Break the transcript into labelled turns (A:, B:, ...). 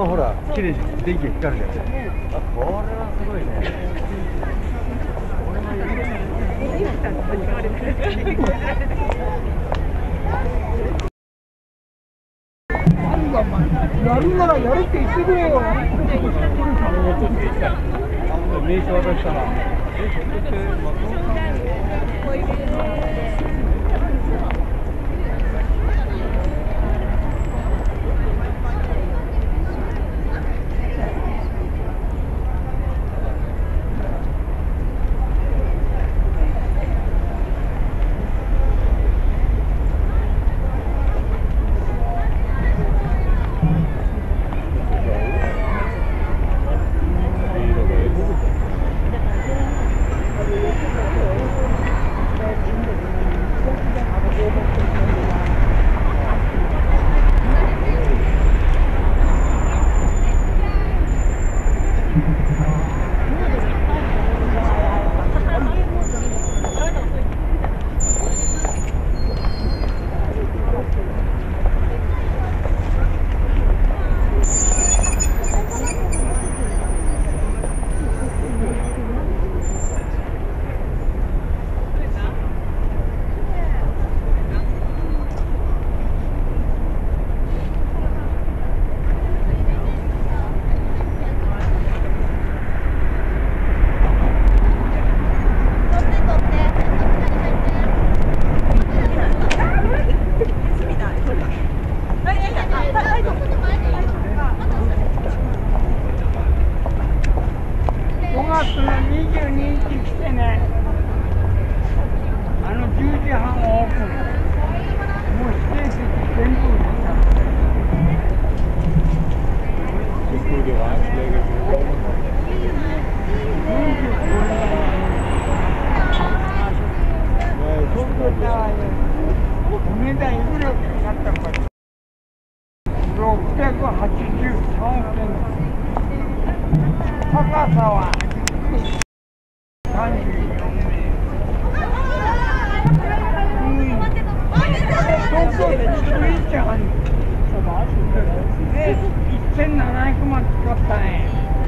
A: こがほら綺麗に電気光るじゃん。あこれはすごいね。
B: やるならやるって言ってくれよ。
C: 名刺渡したらえひょっとして松本さんいいので
B: 5月の22日来てね。あの10時半オープン。もう指定席全部埋まった。683円高さは1700万使ったね